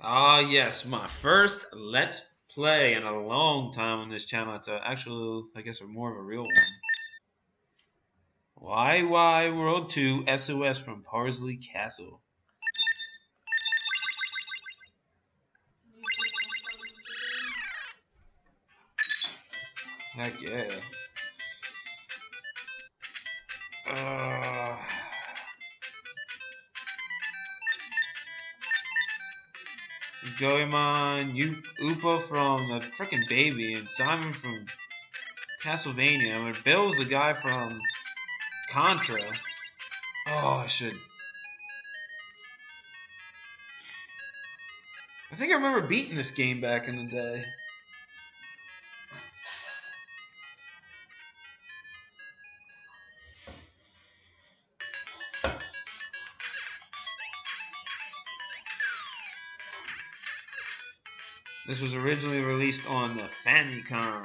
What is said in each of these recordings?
Ah, yes, my first Let's Play in a long time on this channel. It's actually, I guess, more of a real one. Wai Wai World 2 SOS from Parsley Castle. Heck yeah. Goemon, Upa from the freaking baby, and Simon from Castlevania. I mean, Bill's the guy from Contra. Oh, I should. I think I remember beating this game back in the day. This was originally released on the Famicom.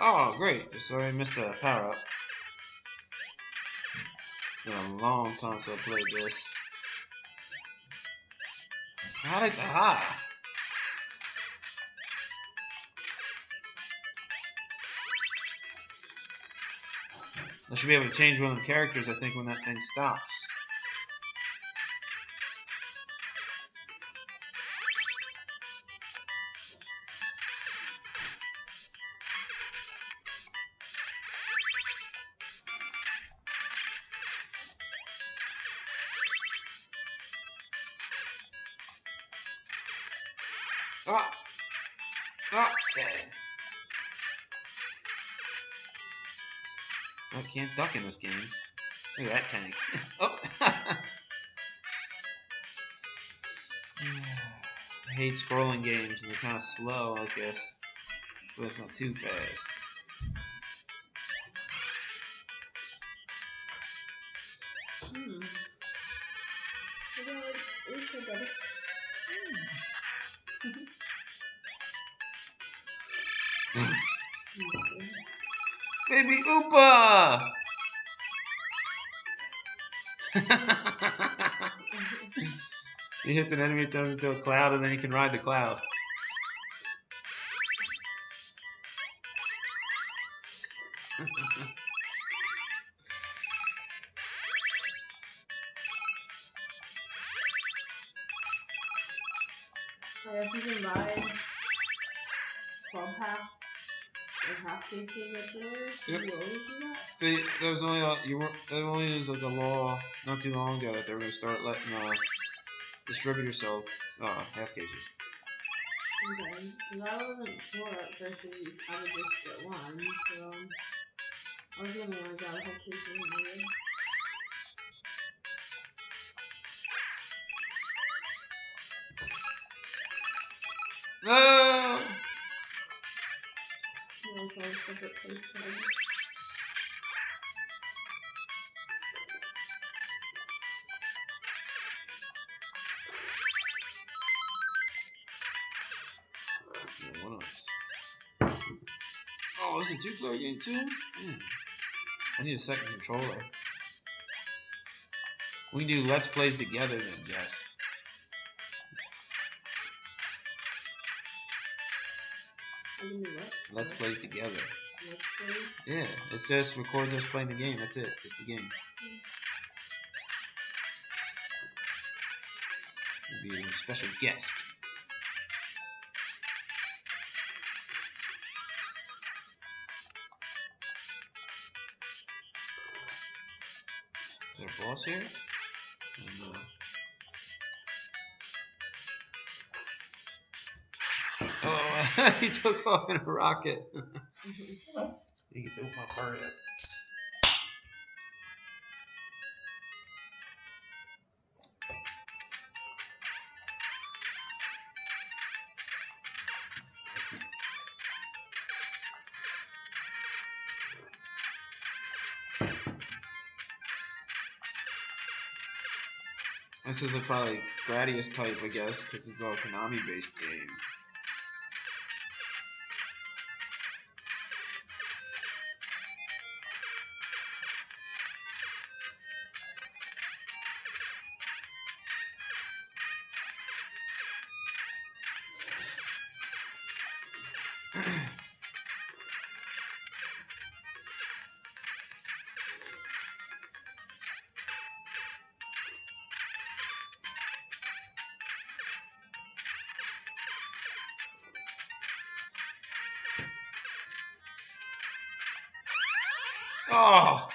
Oh, great. Just sorry I missed a power-up. Been a long time since I played this. How did... Ah! I should be able to change one of the characters, I think, when that thing stops. Ah! Ah! I can't duck in this game. Look at that tank. oh! I hate scrolling games, and they're kind of slow, I guess. But it's not too fast. Baby Upa! you hit an enemy, it turns into a cloud, and then you can ride the cloud. They, there was only a, you there only was like a law not too long ago that they were gonna start letting uh, distributors sell uh, half cases. Okay. Because I wasn't sure at first if I would just get one, so I was gonna like got a whole case in here. No. You also have separate place Oh, this is a two-player game too. Hmm. I need a second controller. We do let's plays together then, Jess. I can do what? Let's plays together. Let's. Yeah, it says records us playing the game. That's it. Just the game. We'll be a special guest. Here? And, uh, Oh, he took off in a rocket. you can do my part of This is a probably Gradius type, I guess, because it's all Konami based game. Oh!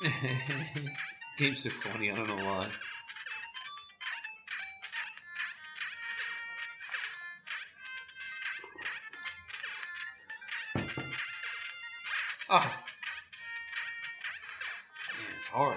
Game's so funny, I don't know why. Ah! Man, it's hard.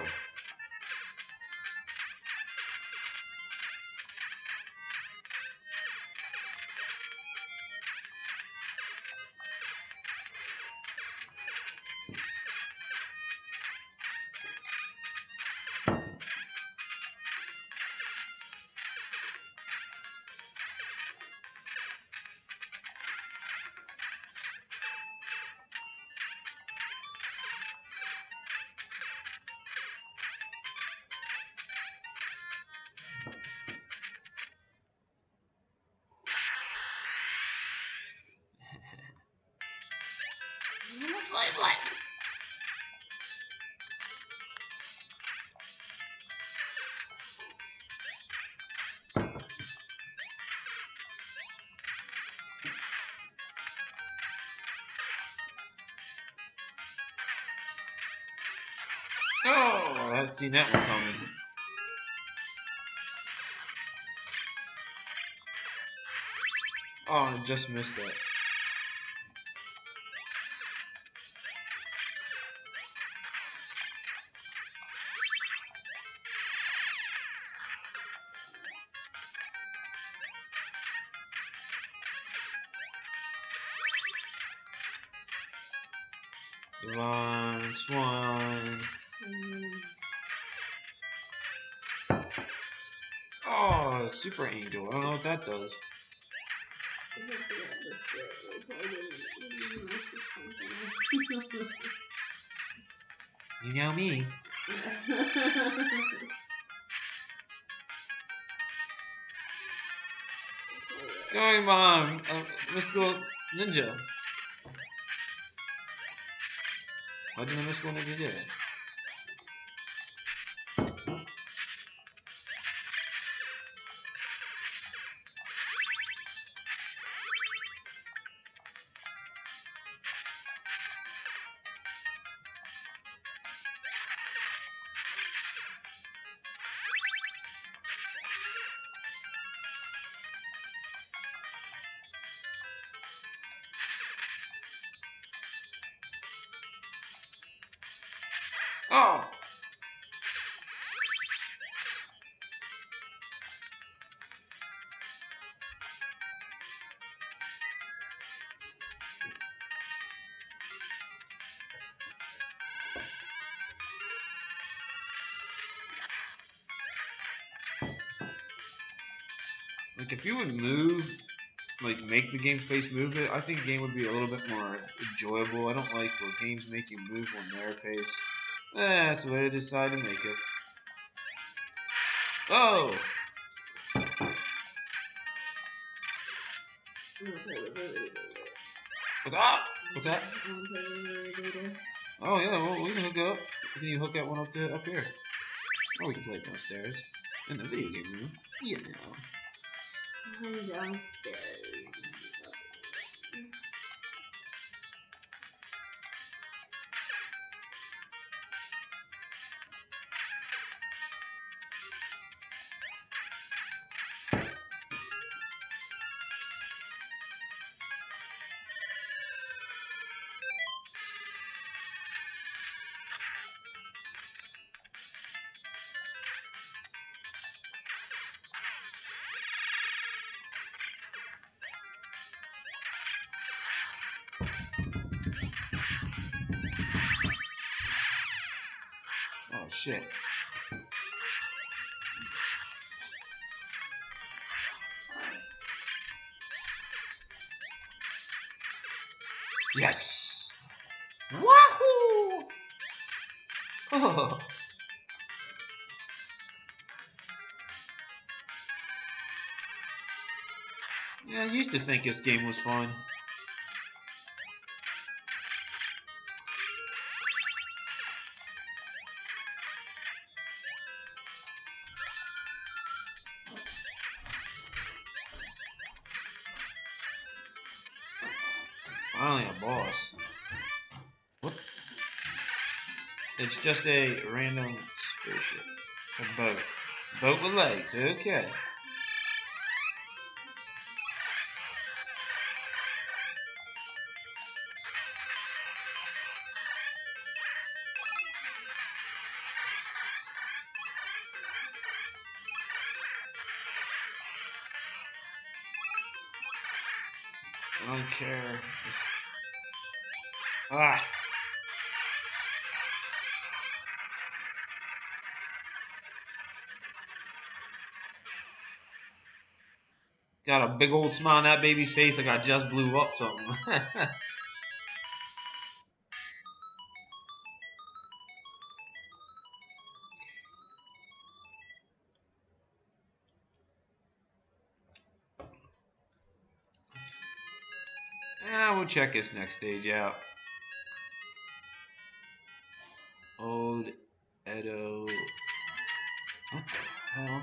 Hadn't seen that one coming. Oh, I just missed that. Oh, Super Angel. I don't know what that does. You know me. Goemon, uh, Mystical Ninja. Legend of Mystical Ninja did. Oh! Like if you would move, like make the game space move it, I think game would be a little bit more enjoyable. I don't like where games make you move on their pace. That's the way they decide to make it. Oh! What's ah! What's that? Oh yeah, well we can hook up. Can you hook that one up to up here? Or we can play downstairs in the video game room. Yeah, now. I'm downstairs. Shit. Yes. Wahoo! Oh. Yeah, I used to think this game was fun. It's just a random spaceship. A boat. Boat with legs, okay. I don't care. Just... Ah! Got a big old smile on that baby's face like I just blew up something. Ah, we'll check this next stage out. Old Edo. What the hell?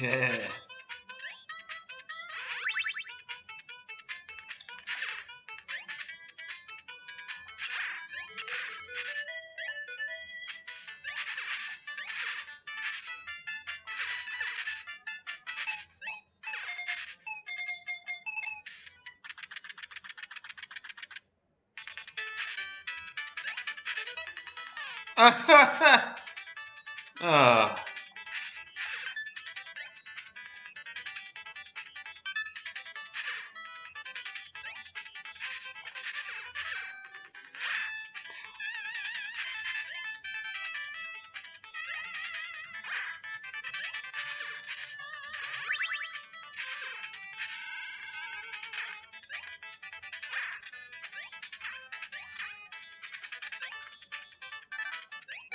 Yeah. Ah.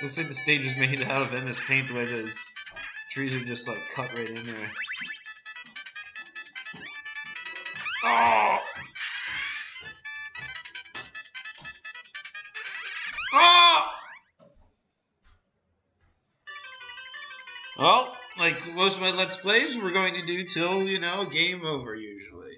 Looks like the stage is made out of MS Paint those trees are just like cut right in there. Oh! Oh! Well, like most of my Let's Plays, we're going to do till, you know, game over usually.